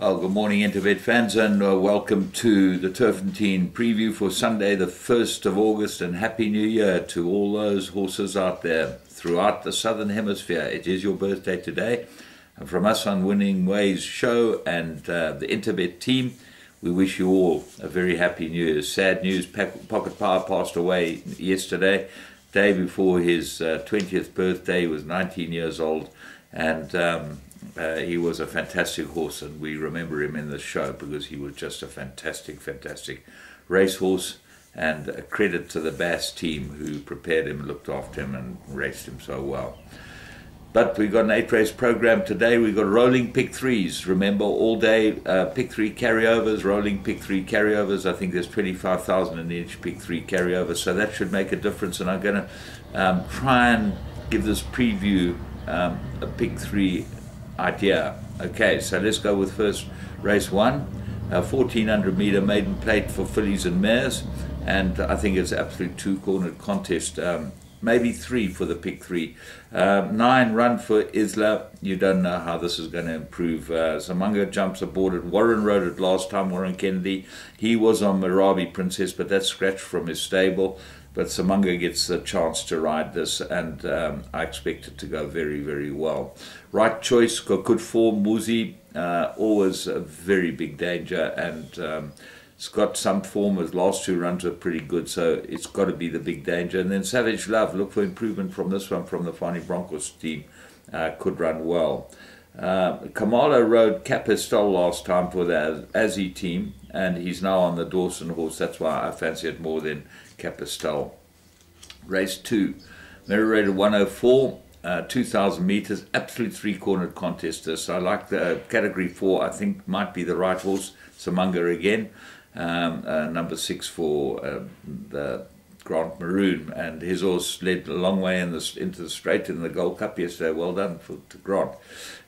Well, good morning, Interbet fans, and uh, welcome to the Turffontein preview for Sunday, the 1st of August, and Happy New Year to all those horses out there throughout the Southern Hemisphere. It is your birthday today, and from us on Winning Ways show and uh, the Interbet team, we wish you all a very happy New Year. Sad news Pocket Power passed away yesterday, day before his uh, 20th birthday. He was 19 years old, and um, uh, he was a fantastic horse, and we remember him in the show because he was just a fantastic, fantastic racehorse. And a credit to the Bass team who prepared him, looked after him, and raced him so well. But we've got an eight race program today. We've got rolling pick threes. Remember, all day uh, pick three carryovers, rolling pick three carryovers. I think there's 25,000 in each pick three carryover, so that should make a difference. And I'm going to um, try and give this preview um, a pick three idea. Okay, so let's go with first race one, a 1400 meter maiden plate for fillies and mares, and I think it's absolute two cornered contest. Um, maybe three for the pick three. Um, nine run for Isla. You don't know how this is going to improve. Uh, S'manga jumps aboard it. Warren rode it last time, Warren Kennedy. He was on Marabi Princess, but that's scratched from his stable. But S'manga gets the chance to ride this, and um, I expect it to go very, very well. Right choice, got good form. Muzi, uh, always a very big danger, and um, it's got some form. His last two runs are pretty good, so it's got to be the big danger. And then Savage Love, look for improvement from this one from the Fanie Bronkhorst team, uh, could run well. Uh, Khumalo rode Capistel last time for the Azzie team, and he's now on the Dawson horse. That's why I fancy it more than Capistel. Race 2, Mary rated 104, uh, 2,000 meters, absolute three cornered contest. So I like the category 4, I think might be the right horse, S'manga again. Um, uh, number 6 for uh, the Grant Maroun, and his horse led a long way in the, into the straight in the Gold Cup yesterday. Well done for to Grant.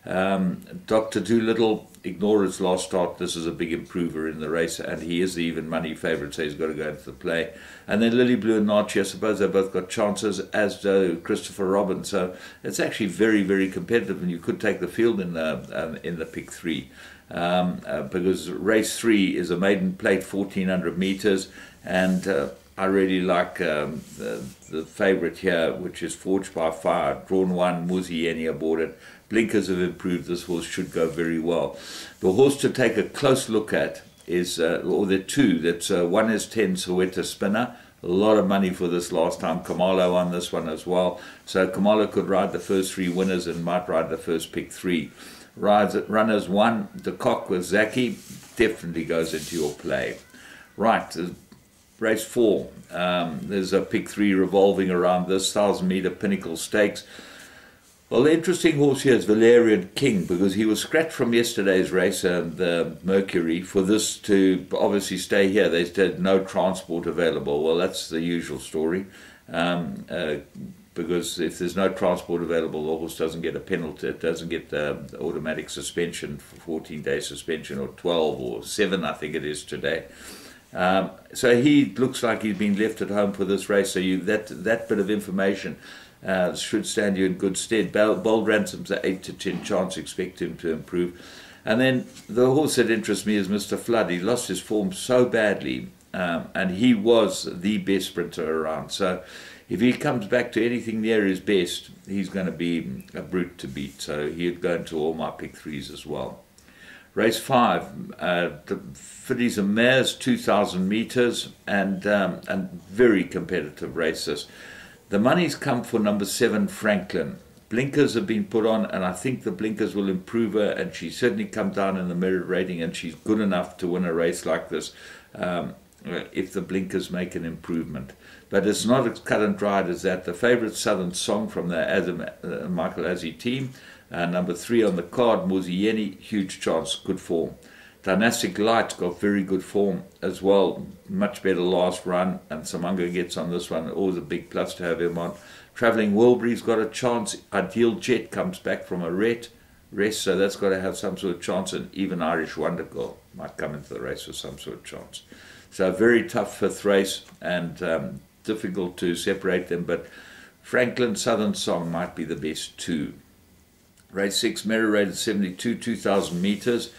Um, Dr. Doolittle, ignore his last start. This is a big improver in the race, and he is the even money favourite, so he's got to go into the play. And then Lily Blue and Narchi, I suppose they both got chances, as do Christopher Robin. So it's actually very, very competitive, and you could take the field in the um, in the pick three. Um, uh, because race three is a maiden plate, 1400 meters, and uh, I really like um, the, the favourite here, which is Forged by Fire, drawn one, Muzi Yeni aboard it. Blinkers have improved. This horse should go very well. The horse to take a close look at is, uh, or are two. That's uh, one is 10 Soweto Spinner. A lot of money for this last time. Khumalo on this one as well. So Khumalo could ride the first three winners and might ride the first pick three. Rides at runners one. The cock with Zackey definitely goes into your play. Right, race four. Um, there's a pick three revolving around this thousand meter pinnacle stakes. Well, the interesting horse here is Valerian King because he was scratched from yesterday's race and the Mercury for this to obviously stay here. They said no transport available. Well, that's the usual story. Um, uh, because if there's no transport available, the horse doesn't get a penalty. It doesn't get the automatic suspension for 14 day suspension or 12 or 7, I think it is today. Um, so he looks like he's been left at home for this race. So you that that bit of information uh, should stand you in good stead. Bold Ransom's an eight to ten chance. Expect him to improve. And then the horse that interests me is Mr. Flood. He lost his form so badly, um, and he was the best sprinter around. So if he comes back to anything near his best, he's going to be a brute to beat. So he'd go into all my pick threes as well. Race five, uh, the fillies and mares, 2,000 metres, and, um, and very competitive races. The money's come for number seven, Franklin. Blinkers have been put on, and I think the blinkers will improve her, and she's certainly come down in the merit rating, and she's good enough to win a race like this um, if the blinkers make an improvement. But it's not as cut and dried as that. The favourite Southern Song from the Adam, uh, Michael Azzie team uh, number three on the card, Muzi Yeni, huge chance, good form. Dynastic Light got very good form as well, much better last run, and S'manga gets on this one. Always a big plus to have him on. Travelling Wilbury's got a chance. Ideal Jet comes back from a ret, rest, so that's got to have some sort of chance, and even Irish Wonder Girl might come into the race with some sort of chance. So very tough fifth race and um, difficult to separate them, but Franklin Southern Song might be the best two. Race 6, Mary rated 72, 2,000 meters.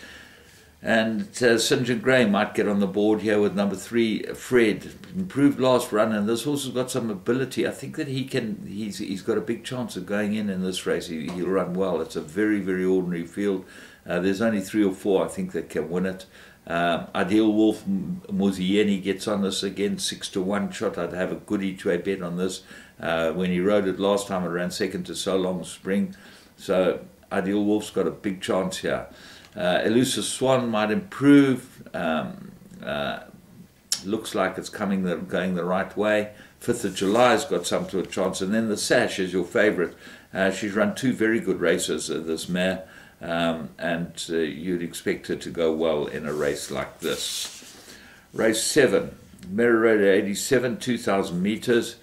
And uh, St. John Gray might get on the board here with number three, Fred. Improved last run, and this horse has got some ability. I think that he can. He's he's got a big chance of going in in this race. He, he'll run well. It's a very very ordinary field. Uh, there's only three or four I think that can win it. Um, Ideal Wolf Muzi Yeni gets on this again, six to one shot. I'd have a good each way bet on this. Uh, when he rode it last time, it ran second to So Long Spring. So Ideal Wolf's got a big chance here. Uh, Elusive Swan might improve. Um, uh, looks like it's coming the, going the right way. 5th of July's got some to a chance. And then the Sash is your favourite. Uh, she's run two very good races, uh, this mare, um, and uh, you'd expect her to go well in a race like this. Race 7, Mirror Road 87, 2,000 metres.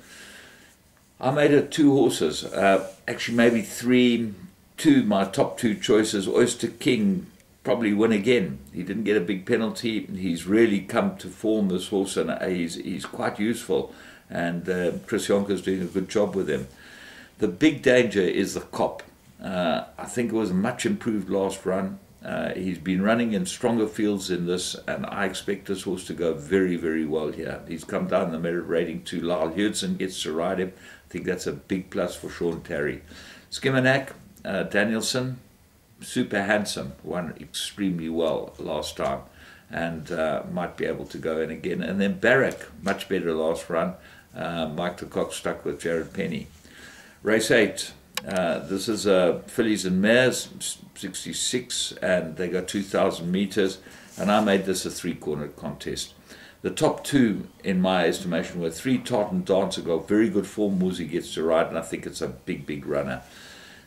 I made it two horses, uh, actually maybe three, two, my top two choices. Oyster King probably win again. He didn't get a big penalty. He's really come to form this horse, and he's he's quite useful. And uh, Chris Jonker's doing a good job with him. The big danger is the cop. Uh, I think it was much improved last run. Uh, he's been running in stronger fields in this, and I expect this horse to go very, very well here. He's come down the merit rating to Lyle Hewitson, gets to ride him. I think that's a big plus for Sean Tarry. Skimanak, uh, Danielson, super handsome, won extremely well last time and uh, might be able to go in again. And then Barrack, much better last run. Uh, Mike Cock stuck with Jared Penny. Race 8. Uh, this is uh, fillies and mares, 66, and they got 2,000 meters. And I made this a three-cornered contest. The top two, in my estimation, were three Tartan Dancer got very good form. Muzi gets to ride, and I think it's a big, big runner.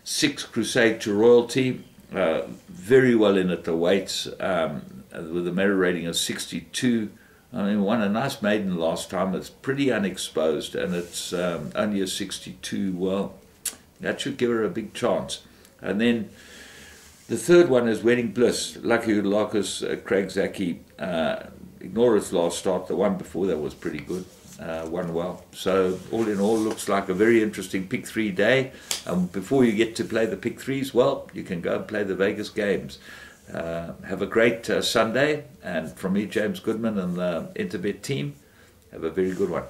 Six Crusade to Royalty, uh, very well in at the weights um, with a merit rating of 62. I mean, won a nice maiden last time. It's pretty unexposed and it's um, only a 62. Well, that should give her a big chance. And then the third one is Wedding Bliss. Lucky Lucas, uh, Craig Zackey. Uh, ignore his last start. The one before that was pretty good uh, won well. So all in all, looks like a very interesting pick three day. Um, before you get to play the pick threes, well, you can go and play the Vegas games. Uh, have a great uh, Sunday, and from me, James Goodman, and the Interbet team, have a very good one.